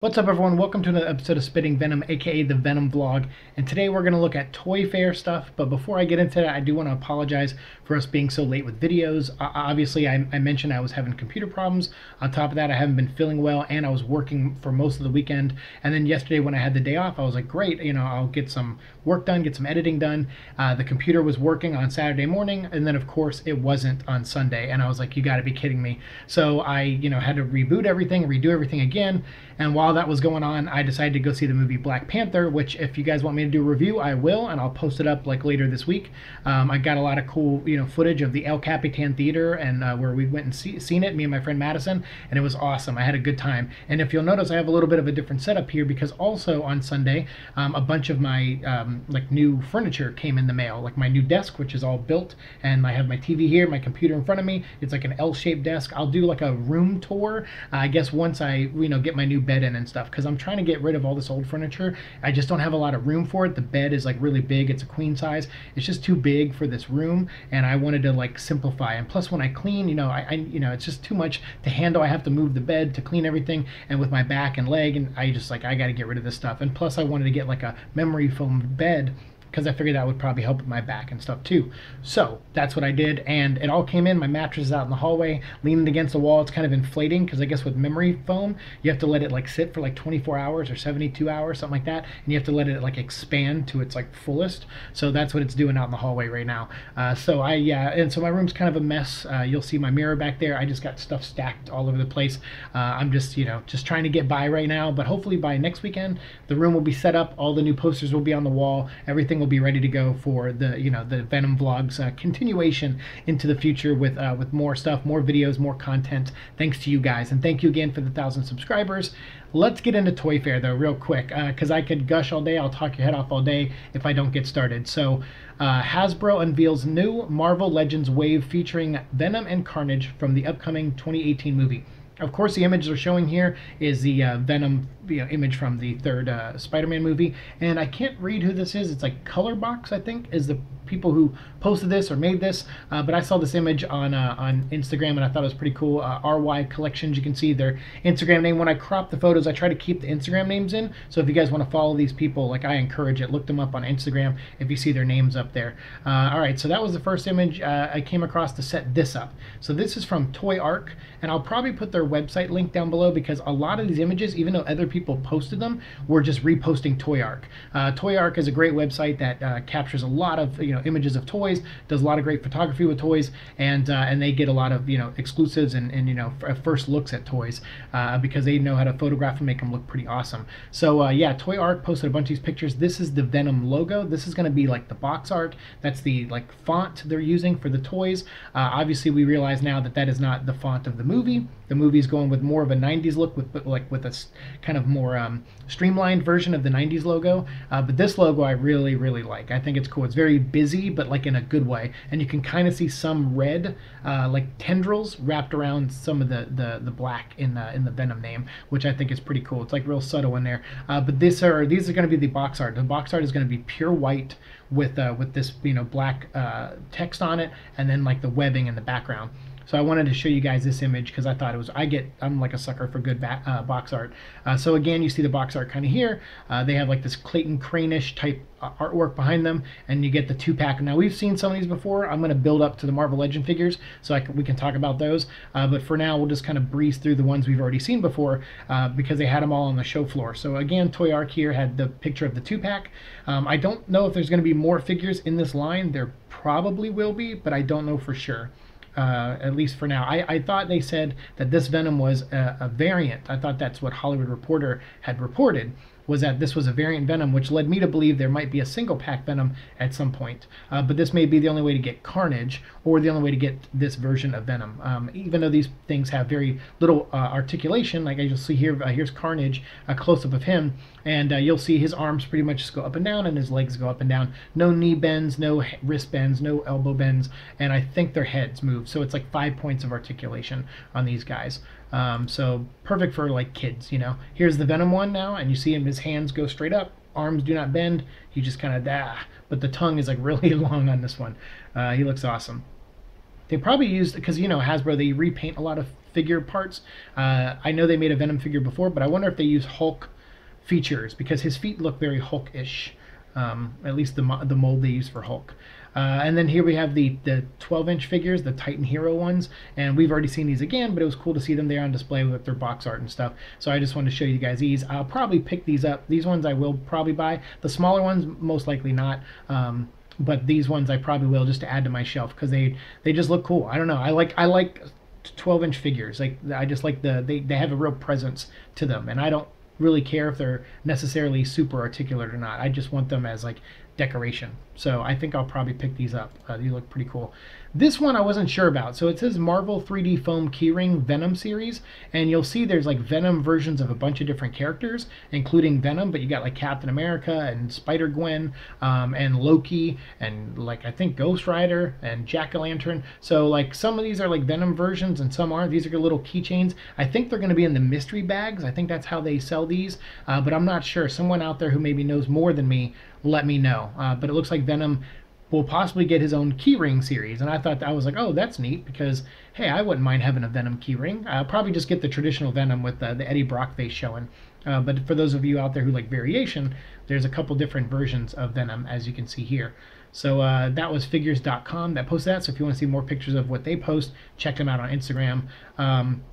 What's up everyone, welcome to another episode of Spitting Venom, aka the Venom Vlog, and today we're going to look at Toy Fair stuff, but before I get into that, I do want to apologize for us being so late with videos. Uh, obviously, I, I, mentioned I was having computer problems, on top of that, I haven't been feeling well, and I was working for most of the weekend, and then yesterday when I had the day off, I was like, great, you know, I'll get some work done, get some editing done. Uh, the computer was working on Saturday morning, and then of course it wasn't on Sunday, and I was like, you got to be kidding me. So I, you know, had to reboot everything, redo everything again, and while that was going on, I decided to go see the movie Black Panther, which if you guys want me to do a review, I will, and I'll post it up like later this week. Um, I got a lot of cool, you know, footage of the El Capitan Theater and uh, where we went and see, seen it, me and my friend Madison, and it was awesome. I had a good time. And if you'll notice, I have a little bit of a different setup here because also on Sunday, um, a bunch of my um, like new furniture came in the mail, like my new desk, which is all built, and I have my TV here, my computer in front of me. It's like an L-shaped desk. I'll do like a room tour, uh, I guess once I, you know, get my new bed in and stuff because I'm trying to get rid of all this old furniture. I just don't have a lot of room for it. The bed is like really big. It's a queen size. It's just too big for this room, and I wanted to like simplify. And plus, when I clean, you know, I, I you know, it's just too much to handle. I have to move the bed to clean everything, and with my back and leg, and I just like I got to get rid of this stuff. And plus, I wanted to get like a memory foam bed bed because I figured that would probably help with my back and stuff too. So that's what I did, and it all came in. My mattress is out in the hallway, leaning against the wall. It's kind of inflating because I guess with memory foam, you have to let it like sit for like 24 hours or 72 hours, something like that, and you have to let it like expand to its like fullest. So that's what it's doing out in the hallway right now. Uh, so I yeah, and so my room's kind of a mess. Uh, you'll see my mirror back there. I just got stuff stacked all over the place. Uh, I'm just you know just trying to get by right now, but hopefully by next weekend the room will be set up. All the new posters will be on the wall. Everything will will be ready to go for the you know the Venom vlogs uh, continuation into the future with uh, with more stuff, more videos, more content. Thanks to you guys, and thank you again for the thousand subscribers. Let's get into Toy Fair though, real quick, because uh, I could gush all day. I'll talk your head off all day if I don't get started. So, uh, Hasbro unveils new Marvel Legends wave featuring Venom and Carnage from the upcoming 2018 movie. Of course, the image they're showing here is the uh, Venom you know, image from the third uh, Spider-Man movie, and I can't read who this is. It's like Colorbox, I think, is the people who posted this or made this. Uh, but I saw this image on uh, on Instagram, and I thought it was pretty cool. Uh, RY Collections, you can see their Instagram name. When I crop the photos, I try to keep the Instagram names in. So if you guys want to follow these people, like I encourage it, look them up on Instagram if you see their names up there. Uh, all right, so that was the first image I came across to set this up. So this is from Toyark, and I'll probably put their website link down below because a lot of these images, even though other people posted them were just reposting Toyark. Uh, Toyark is a great website that uh, captures a lot of you know images of toys, does a lot of great photography with toys, and uh, and they get a lot of you know exclusives and, and you know first looks at toys uh, because they know how to photograph and make them look pretty awesome. So uh, yeah, Toyark posted a bunch of these pictures. This is the Venom logo. This is going to be like the box art. That's the like font they're using for the toys. Uh, obviously, we realize now that that is not the font of the movie. The movie's going with more of a 90s look with like with a kind of more um, streamlined version of the 90s logo. Uh, but this logo I really, really like. I think it's cool. It's very busy, but like in a good way. And you can kind of see some red, uh, like tendrils wrapped around some of the, the, the black in the, in the Venom name, which I think is pretty cool. It's like real subtle in there. Uh, but this are, these are going to be the box art. The box art is going to be pure white with, uh, with this, you know, black uh, text on it and then like the webbing in the background. So I wanted to show you guys this image because I thought it was, I get, I'm like a sucker for good uh, box art. Uh, so again, you see the box art kind of here. Uh, they have like this Clayton Crain-ish type uh, artwork behind them and you get the two pack. Now we've seen some of these before. I'm going to build up to the Marvel Legend figures so we can talk about those. Uh, but for now, we'll just kind of breeze through the ones we've already seen before uh, because they had them all on the show floor. So again, Toyark here had the picture of the two pack. Um, I don't know if there's going to be more figures in this line. There probably will be, but I don't know for sure uh, at least for now. I, I thought they said that this Venom was a, a variant. I thought that's what Hollywood Reporter had reported was that this was a variant Venom, which led me to believe there might be a single pack Venom at some point. Uh, but this may be the only way to get Carnage, or the only way to get this version of Venom. Um, even though these things have very little uh, articulation, like you'll see here, uh, here's Carnage, a close-up of him, and uh, you'll see his arms pretty much just go up and down, and his legs go up and down. No knee bends, no wrist bends, no elbow bends, and I think their heads move. So it's like five points of articulation on these guys. Um, so perfect for like kids, you know. Here's the Venom one now, and you see him, his hands go straight up, arms do not bend. He just kind of ah, but the tongue is like really long on this one. Uh, he looks awesome. They probably used because you know Hasbro they repaint a lot of figure parts. Uh, I know they made a Venom figure before, but I wonder if they use Hulk features because his feet look very Hulk-ish. Um, at least the the mold they use for Hulk. Uh, and then here we have the the 12 inch figures, the Titan Hero ones, and we've already seen these again, but it was cool to see them there on display with their box art and stuff. So I just wanted to show you guys these. I'll probably pick these up. These ones I will probably buy. The smaller ones, most likely not. Um, but these ones I probably will just to add to my shelf because they they just look cool. I don't know. I like I like 12 inch figures. Like I just like the they they have a real presence to them, and I don't really care if they're necessarily super articulate or not. I just want them as like decoration. So I think I'll probably pick these up. Uh, these look pretty cool. This one I wasn't sure about. So it says Marvel 3D Foam Keyring Venom series, and you'll see there's like Venom versions of a bunch of different characters, including Venom, but you got like Captain America and Spider Gwen um, and Loki and like I think Ghost Rider and Jack O' Lantern. So like some of these are like Venom versions and some aren't. These are little keychains. I think they're going to be in the mystery bags. I think that's how they sell these, uh, but I'm not sure. Someone out there who maybe knows more than me, let me know. Uh, but it looks like Venom will possibly get his own keyring series. And I thought I was like, oh, that's neat because hey, I wouldn't mind having a Venom keyring. I'll probably just get the traditional Venom with uh, the Eddie Brock face showing. Uh, but for those of you out there who like variation, there's a couple different versions of Venom as you can see here. So uh, that was figures.com that posted that. So if you want to see more pictures of what they post, check them out on Instagram. Um,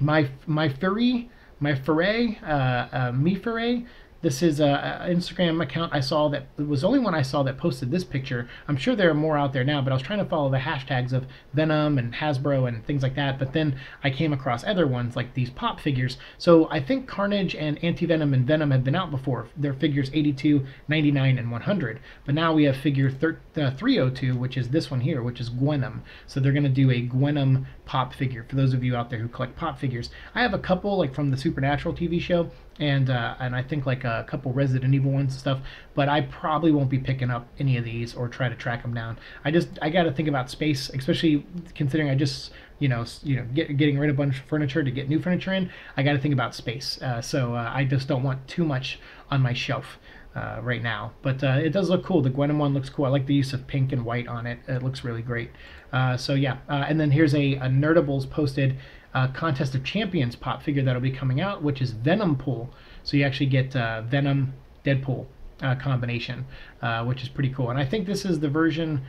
my my furry, my foray, uh, uh, me foray this is an Instagram account I saw that it was the only one I saw that posted this picture. I'm sure there are more out there now, but I was trying to follow the hashtags of Venom and Hasbro and things like that. But then I came across other ones like these pop figures. So I think Carnage and Anti Venom and Venom have been out before. They're figures 82, 99, and 100. But now we have figure thir- uh, 302, which is this one here, which is Gwenom. So they're going to do a Gwenom pop figure for those of you out there who collect pop figures. I have a couple like from the Supernatural TV show and uh, and I think like a couple Resident Evil ones and stuff. But I probably won't be picking up any of these or try to track them down. I just I got to think about space, especially considering I just you know you know get, getting rid of a bunch of furniture to get new furniture in. I got to think about space. Uh, so uh, I just don't want too much on my shelf. Uh, right now. But uh, it does look cool. The Gwenom one looks cool. I like the use of pink and white on it. It looks really great. Uh, so yeah, uh, and then here's a, a Nerdables posted uh, Contest of Champions pop figure that'll be coming out, which is Venompool. So you actually get Venom, Deadpool combination, which is pretty cool. And I think this is the version,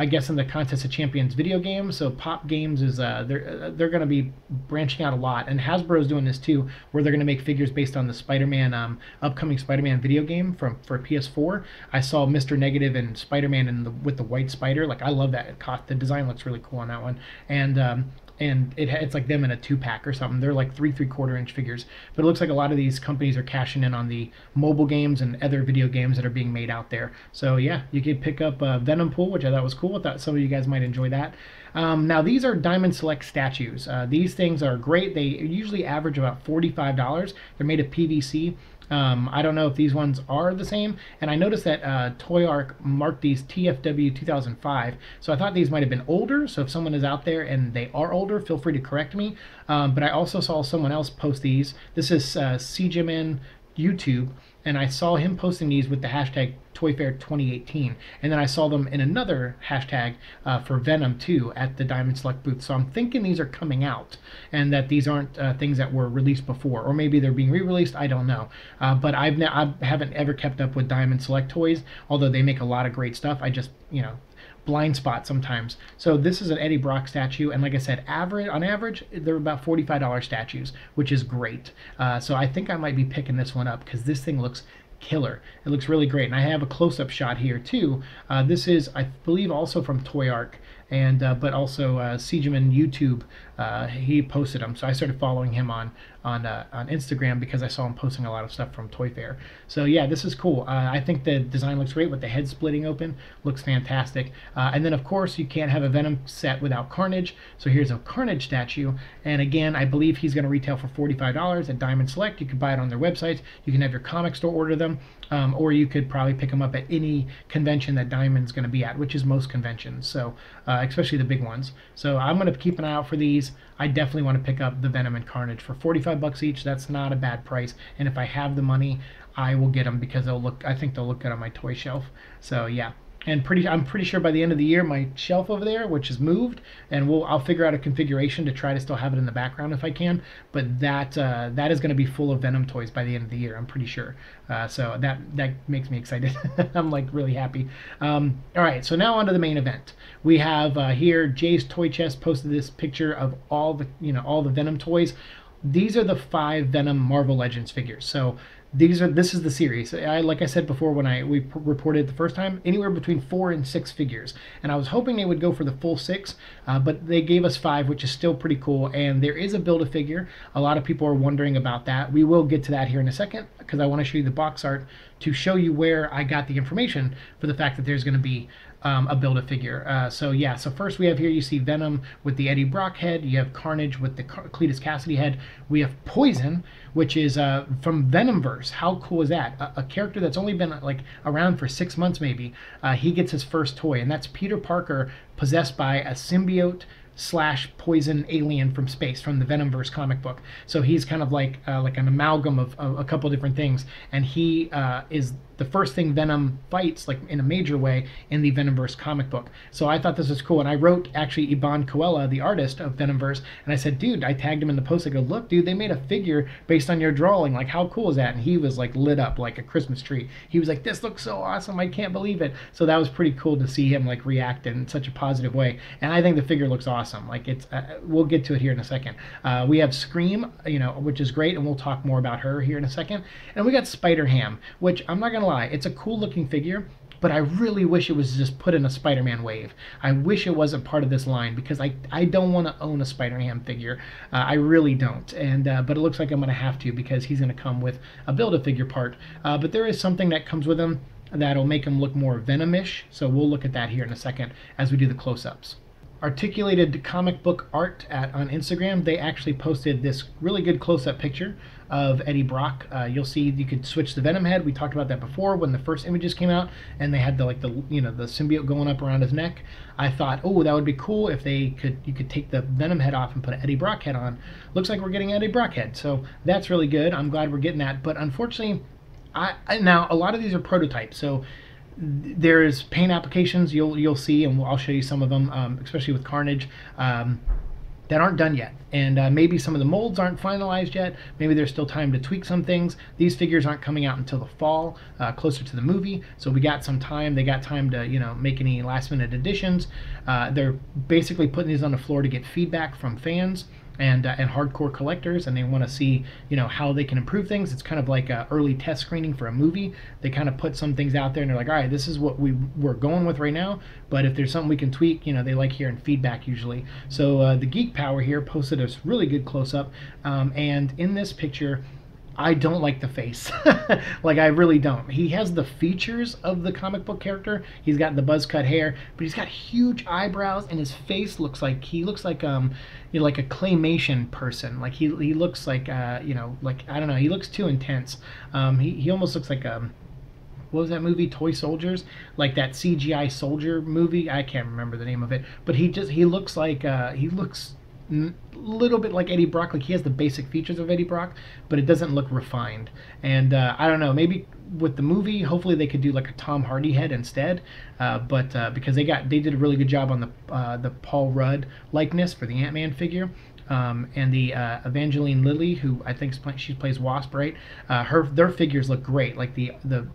I guess, in the Contest of Champions video games. So Pop Games is uh, they're uh, they're going to be branching out a lot, and Hasbro is doing this too, where they're going to make figures based on the Spider-Man um, upcoming Spider-Man video game from for PS4. I saw Mr. Negative and Spider-Man the with the white spider. Like I love that. The design looks really cool on that one, and um, and it, it's like them in a two pack or something. They're like three three quarter inch figures, but it looks like a lot of these companies are cashing in on the mobile games and other video games that are being made out there. So yeah, you can pick up uh, Venompool, which I thought was cool. I thought some of you guys might enjoy that. Um, now these are Diamond Select statues. Uh, these things are great. They usually average about forty five dollars. They're made of PVC. Um, I don't know if these ones are the same. And I noticed that uh, Toyark marked these TFW 2005. So I thought these might have been older. So if someone is out there and they are older, feel free to correct me. Um, but I also saw someone else post these. This is uh, CJMN YouTube and I saw him posting these with the hashtag Toy Fair 2018, and then I saw them in another hashtag uh, for Venom 2 at the Diamond Select booth. So I'm thinking these are coming out, and that these aren't uh, things that were released before, or maybe they're being re-released. I don't know, uh, but I've ne- I haven't ever kept up with Diamond Select toys, although they make a lot of great stuff. I just you know blind spot sometimes. So this is an Eddie Brock statue, and like I said, average on average they're about forty-five dollar statues, which is great. Uh, so I think I might be picking this one up because this thing looks killer. It looks really great, and I have a close-up shot here too. Uh, this is, I believe, also from Toyark, and uh, but also uh, Siegeman YouTube. Uh, he posted them, so I started following him on on uh, on Instagram because I saw him posting a lot of stuff from Toy Fair. So yeah, this is cool. Uh, I think the design looks great with the head splitting open. Looks fantastic. Uh, and then of course you can't have a Venom set without Carnage. So here's a Carnage statue, and again I believe he's going to retail for $45 at Diamond Select. You can buy it on their website. You can have your comic store order them, um, or you could probably pick them up at any convention that Diamond's going to be at, which is most conventions. So uh, especially the big ones. So I'm going to keep an eye out for these. I definitely want to pick up the Venom and Carnage for 45 bucks each. That's not a bad price. And if I have the money, I will get them because they'll look. I think they'll look good on my toy shelf. So yeah. and pretty I'm pretty sure by the end of the year my shelf over there, which is moved, and we'll I'll figure out a configuration to try to still have it in the background if I can. But that uh, that is going to be full of Venom toys by the end of the year. I'm pretty sure. Uh, so that that makes me excited. I'm like really happy. Um, all right, so now on to the main event. We have uh, here Jay's Toy Chest posted this picture of all the you know all the Venom toys. These are the five Venom Marvel Legends figures. So these are this is the series. I like I said before when I we reported the first time, anywhere between four and six figures, and I was hoping they would go for the full six, uh, but they gave us five, which is still pretty cool. And there is a build a figure. A lot of people are wondering about that. We will get to that here in a second because I want to show you the box art to show you where I got the information for the fact that there's going to be um, a build a figure. Uh, so yeah, so first we have here you see Venom with the Eddie Brock head. You have Carnage with the Car- Cletus Cassidy head. We have Poison, which is uh, from Venomverse. How cool is that? A, a, character that's only been like around for six months maybe. Uh, he gets his first toy, and that's Peter Parker possessed by a symbiote slash poison alien from space from the Venomverse comic book. So he's kind of like uh, like an amalgam of, of, a couple different things, and he uh, is the first thing Venom fights, like in a major way, in the Venomverse comic book. So I thought this was cool, and I wrote actually Iban Coello, the artist of Venomverse, and I said, dude, I tagged him in the post. I go, look, dude, they made a figure based on your drawing. Like, how cool is that? And he was like lit up like a Christmas tree. He was like, this looks so awesome. I can't believe it. So that was pretty cool to see him like react in such a positive way. And I think the figure looks awesome. Like it's, uh, we'll get to it here in a second. Uh, we have Scream, you know, which is great, and we'll talk more about her here in a second. And we got Spider Ham, which I'm not gonna lie, it's a cool looking figure, but I really wish it was just put in a Spider-Man wave. I wish it wasn't part of this line because I, I don't want to own a Spider-Man figure. Uh, I really don't. And uh, but it looks like I'm going to have to because he's going to come with a build-a-figure part. Uh, but there is something that comes with him that'll make him look more Venomish. So we'll look at that here in a second as we do the close-ups articulated comic book art at, on Instagram, they actually posted this really good close-up picture of Eddie Brock. Uh, you'll see you could switch the Venom head. We talked about that before when the first images came out, and they had the like the you know the symbiote going up around his neck. I thought, oh, that would be cool if they could you could take the Venom head off and put an Eddie Brock head on. Looks like we're getting Eddie Brock head, so that's really good. I'm glad we're getting that. But unfortunately, I, I now a lot of these are prototypes, so there's paint applications you'll you'll see, and I'll show you some of them, um, especially with Carnage. Um, that aren't done yet. And uh, maybe some of the molds aren't finalized yet. Maybe there's still time to tweak some things. These figures aren't coming out until the fall, uh, closer to the movie. So we got some time. They got time to, you know, make any last minute additions. Uh, they're basically putting these on the floor to get feedback from fans and uh, and hardcore collectors, and they want to see you know how they can improve things. It's kind of like a early test screening for a movie. They kind of put some things out there, and they're like, all right, this is what we we're going with right now. But if there's something we can tweak, you know, they like hearing feedback usually. So uh, the Geek Power here posted a really good close up, um, and in this picture I don't like the face. like I really don't. He has the features of the comic book character. He's got the buzz cut hair, but he's got huge eyebrows and his face looks like he looks like um you know, like a claymation person. Like he he looks like uh you know like I don't know. He looks too intense. Um he he almost looks like um what was that movie toy soldiers like that cgi soldier movie i can't remember the name of it but he just he looks like uh he looks a little bit like Eddie Brock. Like he has the basic features of Eddie Brock, but it doesn't look refined. And uh, I don't know, maybe with the movie, hopefully they could do like a Tom Hardy head instead. Uh, but uh, because they got they did a really good job on the uh, the Paul Rudd likeness for the Ant Man figure. Um, and the uh, Evangeline Lilly, who I think she plays Wasp, right? Uh, her their figures look great. Like the the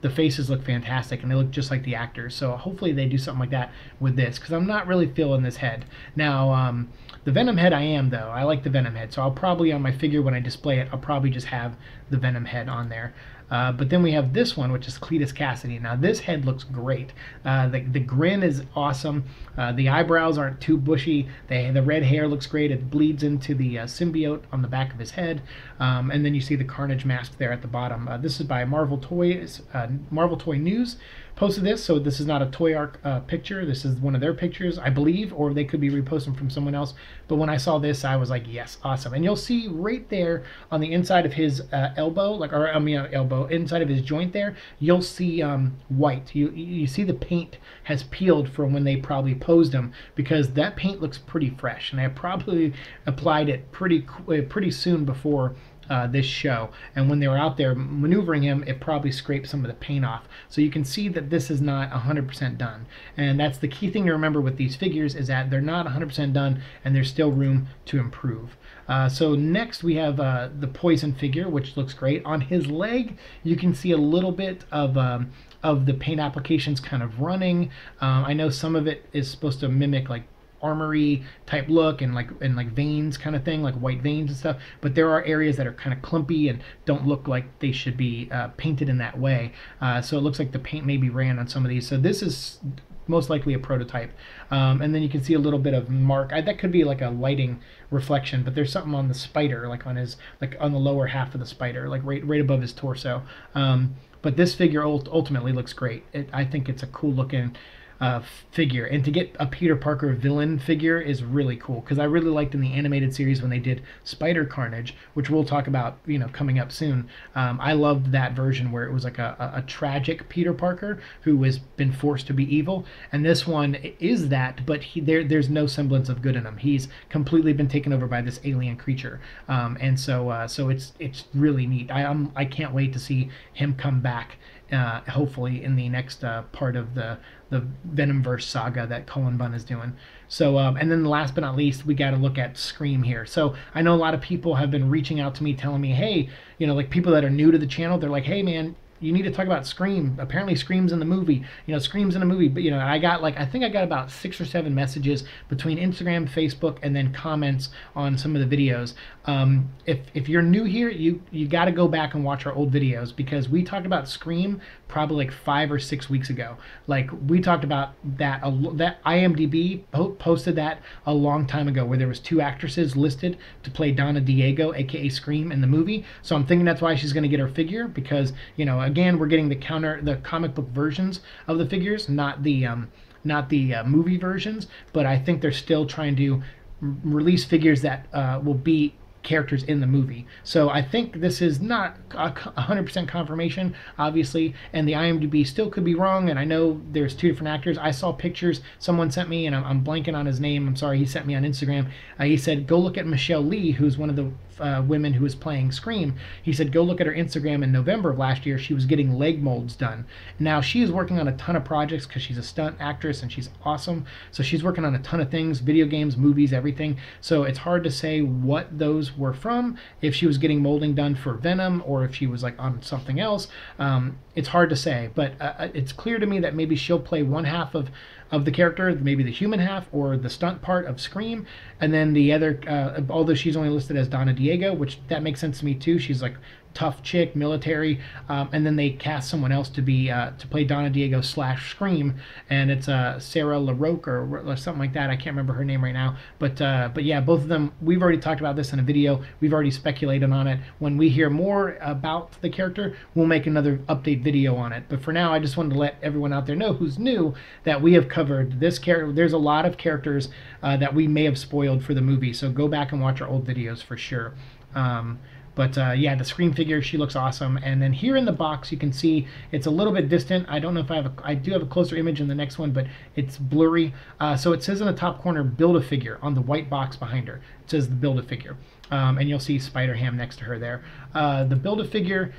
the faces look fantastic and they look just like the actors. So hopefully they do something like that with this because I'm not really feeling this head. Now, um, the Venom head I am though. I like the Venom head. So I'll probably on my figure when I display it, I'll probably just have the Venom head on there. Uh, but then we have this one, which is Cletus Cassidy. Now this head looks great. Uh, the, the grin is awesome. Uh, the eyebrows aren't too bushy. They, the red hair looks great. It bleeds into the uh, symbiote on the back of his head. Um, and then you see the Carnage mask there at the bottom. Uh, this is by Marvel Toys, uh, Marvel Toy News posted this, so this is not a Toy uh, picture. This is one of their pictures, I believe, or they could be reposting from someone else. But when I saw this, I was like, yes, awesome. And you'll see right there on the inside of his elbow, like or I mean uh, inside of his joint there, you'll see um, white. You you see the paint has peeled from when they probably posed him because that paint looks pretty fresh, and I probably applied it pretty uh, pretty soon before uh, this show. And when they were out there maneuvering him, it probably scraped some of the paint off. So you can see that this is not 100% done. And that's the key thing to remember with these figures is that they're not 100% done and there's still room to improve. Uh, so next we have uh, the poison figure, which looks great. On his leg, you can see a little bit of um, of the paint applications kind of running. Um, I know some of it is supposed to mimic like armory type look and like and like veins kind of thing, like white veins and stuff. But there are areas that are kind of clumpy and don't look like they should be uh, painted in that way. Uh, so it looks like the paint maybe ran on some of these. So this is most likely a prototype. Um, and then you can see a little bit of mark. I, that could be like a lighting reflection, but there's something on the spider, like on his like on the lower half of the spider, like right right above his torso. Um, but this figure ultimately looks great. It, I think it's a cool looking uh, figure. And to get a Peter Parker villain figure is really cool because I really liked in the animated series when they did Spider Carnage, which we'll talk about, you know, coming up soon. Um, I loved that version where it was like a, a, tragic Peter Parker who has been forced to be evil, and this one is that, but he, there there's no semblance of good in him. He's completely been taken over by this alien creature, um, and so uh, so it's it's really neat. I I'm, I can't wait to see him come back uh, hopefully in the next uh, part of the the Venomverse saga that Cullen Bunn is doing. So, um, and then last but not least, we got to look at Scream here. So, I know a lot of people have been reaching out to me, telling me, hey, you know, like people that are new to the channel, they're like, hey, man, you need to talk about Scream. Apparently, Scream's in the movie. You know, Scream's in the movie. But you know, I got like I think I got about six or seven messages between Instagram, Facebook, and then comments on some of the videos. Um, if if you're new here, you you got to go back and watch our old videos because we talked about Scream probably like five or six weeks ago. Like we talked about that that IMDb posted that a long time ago, where there was two actresses listed to play Donna Diego, aka Scream, in the movie. So I'm thinking that's why she's going to get her figure because you know again we're getting the counter the comic book versions of the figures, not the um, not the uh, movie versions. But I think they're still trying to release figures that uh, will be characters in the movie. So I think this is not a 100% confirmation, obviously, and the IMDb still could be wrong. And I know there's two different actors. I saw pictures someone sent me, and I'm, I'm blanking on his name. I'm sorry, he sent me on Instagram. Uh, he said, go look at Michelle Lee, who's one of the uh, women who was playing Scream. He said, go look at her Instagram in November of last year. She was getting leg molds done. Now she is working on a ton of projects because she's a stunt actress and she's awesome. So she's working on a ton of things, video games, movies, everything. So it's hard to say what those were from, if she was getting molding done for Venom or if she was like on something else. Um, it's hard to say, but uh, uh it's clear to me that maybe she'll play one half of of the character, maybe the human half or the stunt part of Scream, and then the other. Uh, although she's only listed as Donna Diego, which that makes sense to me too. She's like tough chick, military, um, and then they cast someone else to be uh, to play Donna Diego slash Scream, and it's uh, Sarah LaRoque or, or, something like that. I can't remember her name right now, but uh, but yeah, both of them. We've already talked about this in a video. We've already speculated on it. When we hear more about the character, we'll make another update video on it. But for now, I just wanted to let everyone out there know who's new that we have covered this character. There's a lot of characters uh, that we may have spoiled for the movie, so go back and watch our old videos for sure. Um, but uh, yeah, the Scream figure, she looks awesome. And then here in the box, you can see it's a little bit distant. I don't know if I have a, I do have a closer image in the next one, but it's blurry. Uh, so it says in the top corner, build a figure on the white box behind her. It says the build a figure. Um, and you'll see Spider Ham next to her there. Uh, the build a figure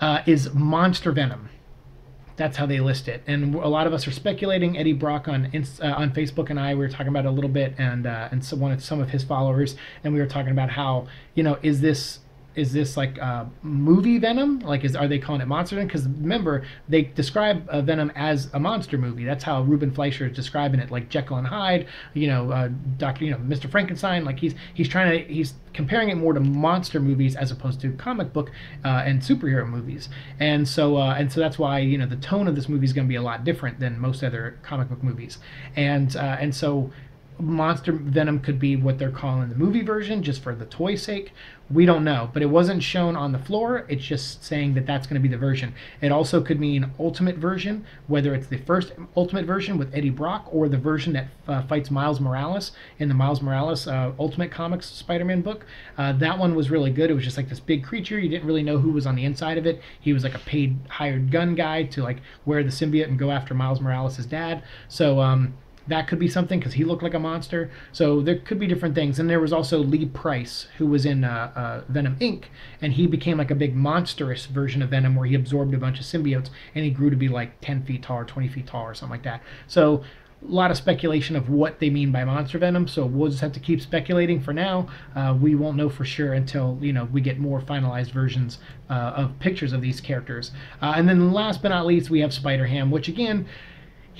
uh, is Monster Venom that's how they list it. And a lot of us are speculating. Eddie Brock on uh, on Facebook and I we were talking about it a little bit, and uh, and so one of some of his followers, and we were talking about how you know is this is this like uh, movie Venom? Like, is are they calling it monster Venom? Because remember, they describe uh, Venom as a monster movie. That's how Ruben Fleischer is describing it, like Jekyll and Hyde. You know, uh, Doctor, you know, Mr. Frankenstein. Like he's he's trying to he's comparing it more to monster movies as opposed to comic book uh, and superhero movies. And so uh, and so that's why you know the tone of this movie is going to be a lot different than most other comic book movies. And uh, and so monster venom could be what they're calling the movie version just for the toy sake we don't know, but it wasn't shown on the floor. It's just saying that that's going to be the version. It also could mean ultimate version, whether it's the first ultimate version with Eddie Brock or the version that uh, fights Miles Morales in the Miles Morales uh, Ultimate Comics Spider-Man book. Uh, that one was really good. It was just like this big creature. You didn't really know who was on the inside of it. He was like a paid hired gun guy to like wear the symbiote and go after Miles Morales' dad. So um, that could be something because he looked like a monster. So there could be different things. And there was also Lee Price, who was in uh, uh, Venom Inc., and he became like a big monstrous version of Venom where he absorbed a bunch of symbiotes and he grew to be like 10 feet tall or 20 feet tall or something like that. So a lot of speculation of what they mean by monster venom so we'll just have to keep speculating for now uh, we won't know for sure until you know we get more finalized versions uh, of pictures of these characters uh, and then last but not least we have spider ham which again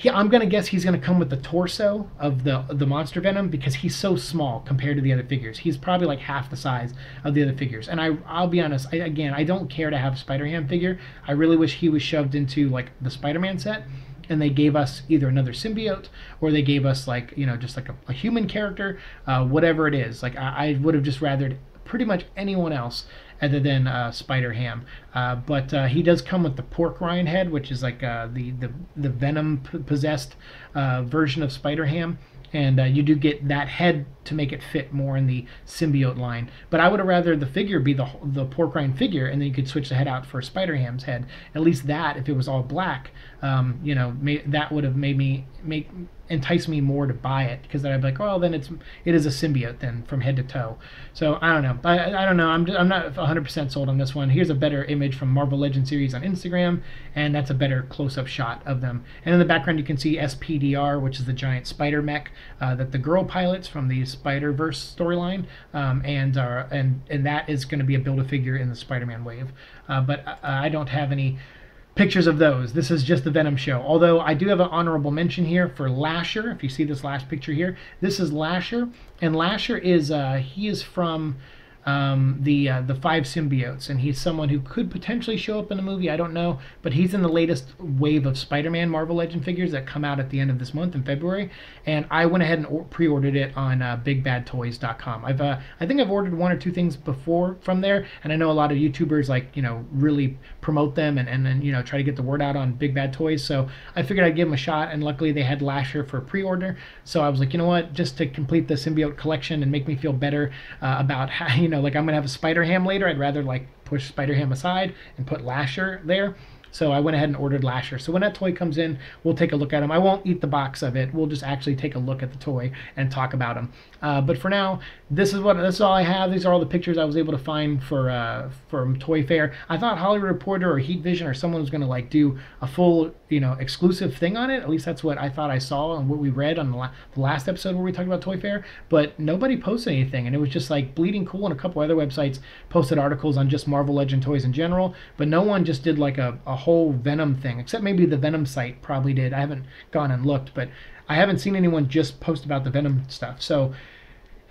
he, I'm gonna guess he's gonna come with the torso of the the monster venom because he's so small compared to the other figures. He's probably like half the size of the other figures. And I I'll be honest, I, again, I don't care to have a Spider-Ham figure. I really wish he was shoved into like the Spider-Man set and they gave us either another symbiote or they gave us like you know just like a, a human character, uh, whatever it is. Like I, I would have just rathered pretty much anyone else other than uh, Spider Ham. Uh, but uh, he does come with the Pork Grind head, which is like uh, the, the the venom possessed uh, version of Spider Ham and uh, you do get that head to make it fit more in the symbiote line. But I would have rather the figure be the the Pork Grind figure, and then you could switch the head out for Spider Ham's head. At least that, if it was all black, um, you know, may, that would have made me make entice me more to buy it because then I'd be like, oh, then it's it is a symbiote then from head to toe. So I don't know. I, I don't know. I'm I'm not 100% sold on this one. Here's a better image from Marvel Legend series on Instagram, and that's a better close-up shot of them. And in the background, you can see SPDR, which is the giant spider mech uh, that the girl pilots from the Spider Verse storyline, um, and uh, and and that is going to be a build-a-figure in the Spider-Man wave. Uh, but uh, I don't have any pictures of those. This is just the Venom show. Although I do have an honorable mention here for Lasher. If you see this last picture here, this is Lasher, and Lasher is uh, he is from um, the uh, the five symbiotes, and he's someone who could potentially show up in a movie. I don't know, but he's in the latest wave of Spider-Man Marvel Legend figures that come out at the end of this month in February. And I went ahead and or- pre-ordered it on uh, BigBadToys.com. I've uh, I think I've ordered one or two things before from there, and I know a lot of YouTubers like you know really promote them and and, and you know try to get the word out on Big Bad Toys. So I figured I'd give them a shot, and luckily they had Lasher for pre-order. So I was like, you know what, just to complete the symbiote collection and make me feel better uh, about how you know, like I'm gonna have a Spider Ham later. I'd rather like push Spider Ham aside and put Lasher there. So I went ahead and ordered Lasher. So when that toy comes in, we'll take a look at him. I won't eat the box of it. We'll just actually take a look at the toy and talk about him. Uh, but for now, this is what this is all I have. These are all the pictures I was able to find for uh, from Toy Fair. I thought Hollywood Reporter or Heat Vision or someone was going to like do a full you know exclusive thing on it. At least that's what I thought I saw and what we read on the, la- the last episode where we talked about Toy Fair. But nobody posted anything, and it was just like Bleeding Cool and a couple other websites posted articles on just Marvel Legend toys in general. But no one just did like a, a whole Venom thing, except maybe the Venom site probably did. I haven't gone and looked, but I haven't seen anyone just post about the Venom stuff. So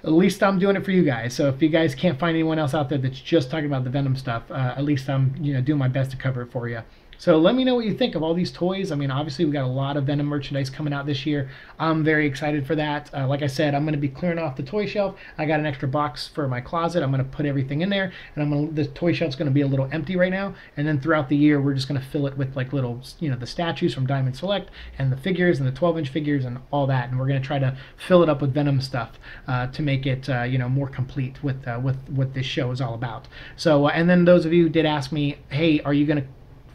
at least I'm doing it for you guys. So if you guys can't find anyone else out there that's just talking about the Venom stuff, uh, at least I'm you know doing my best to cover it for you. So let me know what you think of all these toys. I mean, obviously we got a lot of Venom merchandise coming out this year. I'm very excited for that. Uh, like I said, I'm going to be clearing off the toy shelf. I got an extra box for my closet. I'm going to put everything in there, and I'm going to, the toy shelf's going to be a little empty right now. And then throughout the year, we're just going to fill it with like little, you know, the statues from Diamond Select and the figures and the 12-inch figures and all that. And we're going to try to fill it up with Venom stuff uh, to make it, uh, you know, more complete with uh, with what this show is all about. So, uh, and then those of you did ask me, hey, are you going to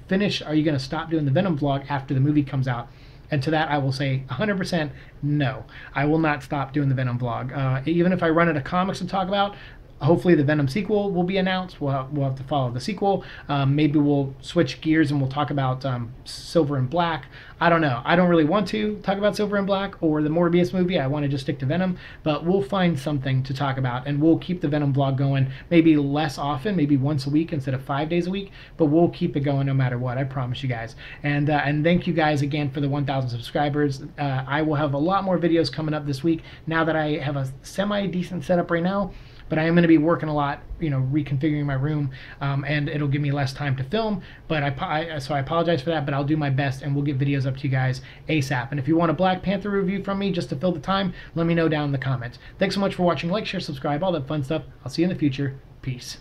finish? Are you going to stop doing the Venom vlog after the movie comes out? And to that, I will say 100% no. I will not stop doing the Venom vlog. Uh, even if I run out of comics to talk about, hopefully the Venom sequel will be announced. We'll have, we'll have to follow the sequel. Um, maybe we'll switch gears and we'll talk about um, Silver and Black. I don't know. I don't really want to talk about Silver and Black or the Morbius movie. I want to just stick to Venom, but we'll find something to talk about and we'll keep the Venom vlog going maybe less often, maybe once a week instead of five days a week, but we'll keep it going no matter what. I promise you guys. And, uh, and thank you guys again for the 1,000 subscribers. Uh, I will have a lot more videos coming up this week now that I have a semi decent setup right now but I am going to be working a lot, you know, reconfiguring my room, um, and it'll give me less time to film. But I, I, so I apologize for that, but I'll do my best, and we'll get videos up to you guys ASAP. And if you want a Black Panther review from me just to fill the time, let me know down in the comments. Thanks so much for watching. Like, share, subscribe, all that fun stuff. I'll see you in the future. Peace.